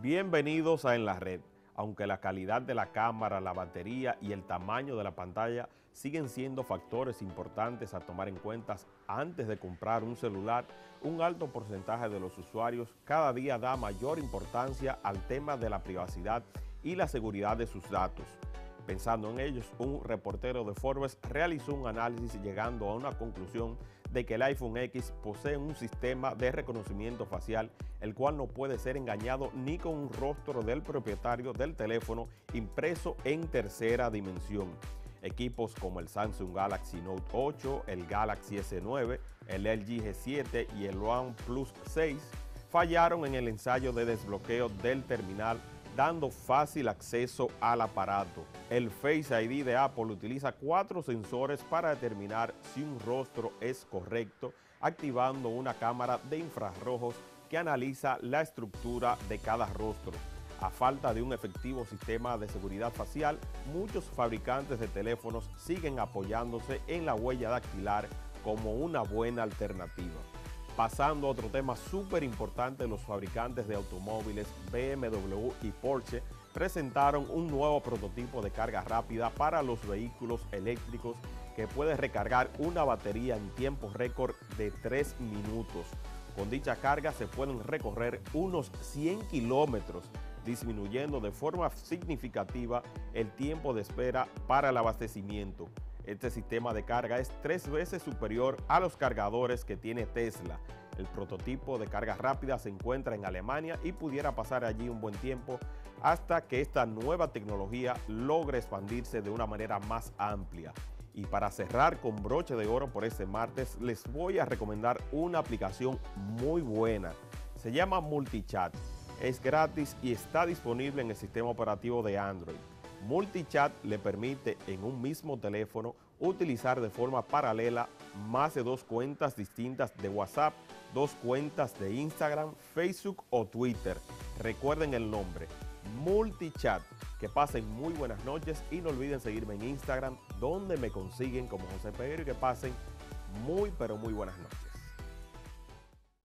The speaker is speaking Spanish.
Bienvenidos a En la Red. Aunque la calidad de la cámara, la batería y el tamaño de la pantalla siguen siendo factores importantes a tomar en cuenta antes de comprar un celular, un alto porcentaje de los usuarios cada día da mayor importancia al tema de la privacidad y la seguridad de sus datos. Pensando en ellos, un reportero de Forbes realizó un análisis llegando a una conclusión de que el iPhone X posee un sistema de reconocimiento facial, el cual no puede ser engañado ni con un rostro del propietario del teléfono impreso en tercera dimensión. Equipos como el Samsung Galaxy Note 8, el Galaxy S9, el LG G7 y el OnePlus 6 fallaron en el ensayo de desbloqueo del terminal dando fácil acceso al aparato. El Face ID de Apple utiliza cuatro sensores para determinar si un rostro es correcto, activando una cámara de infrarrojos que analiza la estructura de cada rostro. A falta de un efectivo sistema de seguridad facial, muchos fabricantes de teléfonos siguen apoyándose en la huella dactilar como una buena alternativa. Pasando a otro tema súper importante, los fabricantes de automóviles BMW y Porsche presentaron un nuevo prototipo de carga rápida para los vehículos eléctricos que puede recargar una batería en tiempo récord de 3 minutos. Con dicha carga se pueden recorrer unos 100 kilómetros, disminuyendo de forma significativa el tiempo de espera para el abastecimiento. Este sistema de carga es tres veces superior a los cargadores que tiene Tesla. El prototipo de carga rápida se encuentra en Alemania y pudiera pasar allí un buen tiempo hasta que esta nueva tecnología logre expandirse de una manera más amplia. Y para cerrar con broche de oro por este martes, les voy a recomendar una aplicación muy buena. Se llama Multichat. Es gratis y está disponible en el sistema operativo de Android. Multichat le permite en un mismo teléfono utilizar de forma paralela más de dos cuentas distintas de WhatsApp, dos cuentas de Instagram, Facebook o Twitter. Recuerden el nombre, Multichat. Que pasen muy buenas noches y no olviden seguirme en Instagram donde me consiguen como José Pedro y que pasen muy pero muy buenas noches.